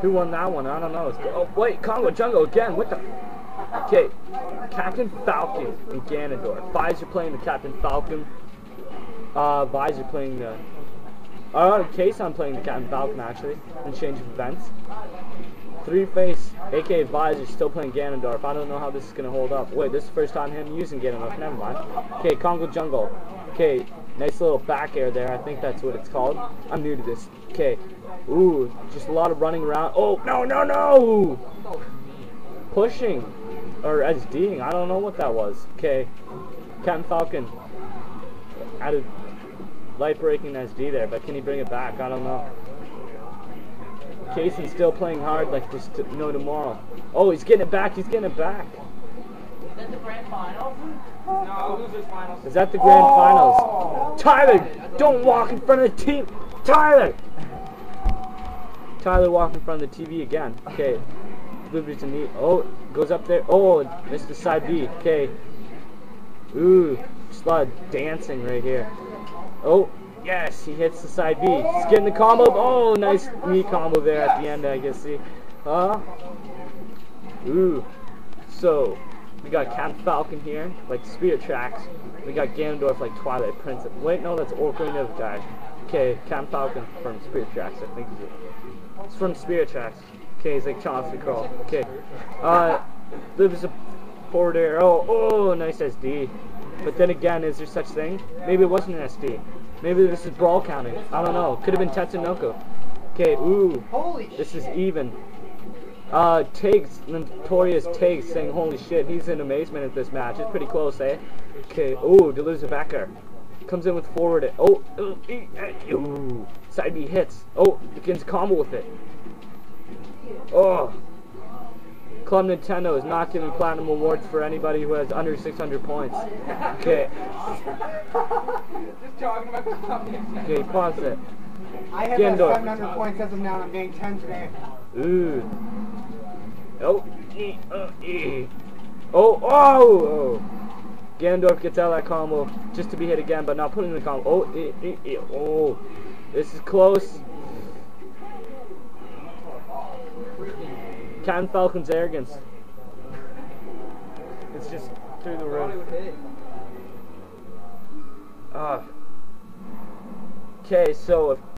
Who won that one? I don't know. Oh, wait, Congo Jungle again. What the? Okay, Captain Falcon and Ganondorf. Vyzor playing the Captain Falcon. Uh, Vyzor playing the... Uh, Kason playing the Captain Falcon, actually, in Change of Events. Three Face, aka Vyzor, still playing Ganondorf. I don't know how this is gonna hold up. Wait, this is the first time him using Ganondorf. Never mind. Okay, Congo Jungle. Okay, nice little back air there. I think that's what it's called. I'm new to this. Okay. Ooh, just a lot of running around. Oh, no, no, no! Pushing. Or SDing. I don't know what that was. Okay. Captain Falcon. Added light breaking SD there, but can he bring it back? I don't know. Kason's still playing hard like just no tomorrow. Oh, he's getting it back. He's getting it back. Is that the grand finals? No, losers finals. Is that the grand finals? Tyler, don't walk in front of the team. Tyler. Tyler walk in front of the TV again. Okay. Liberty's a neat. Oh, goes up there. Oh, the side B. Okay. Ooh, just a lot of dancing right here. Oh, yes, he hits the side B. He's getting the combo. Oh, nice knee combo there at the end, I guess. See, huh? Ooh. So, we got Captain Falcon here, like Spirit Tracks. We got Ganondorf like Twilight Princess. Wait, no, that's Ocarina of Time. Okay, Captain Falcon from Spirit Tracks, I think. It's from Spirit Tracks. Okay, he's like Chauncey Crawl. Okay. Uh, there's a air. Oh, oh, nice SD. But then again, is there such thing? Maybe it wasn't an SD. Maybe this is brawl counting. I don't know. Could have been Tatsunoko. Okay, ooh. Holy This is even. Uh, Tiggs, notorious Tiggs saying, holy shit, he's in amazement at this match. It's pretty close, eh? Okay, ooh, Delusa Becker. Comes in with forward. Oh, ee, eh, ooh. Side B hits. Oh, begins combo with it. Oh. Club Nintendo is not giving platinum awards for anybody who has under 600 points. Okay, Just talking about the topic. okay, pause it. I have Gandalf. 700 points as of now. I'm getting 10 today. Ooh. Oh. ee, uh. Oh, oh, oh. Ganondorf gets out of that combo just to be hit again, but not putting in the combo. Oh, ee, ee, ee, oh. This is close. Captain Falcon's arrogance. It's just through the roof. Ah. Okay, so if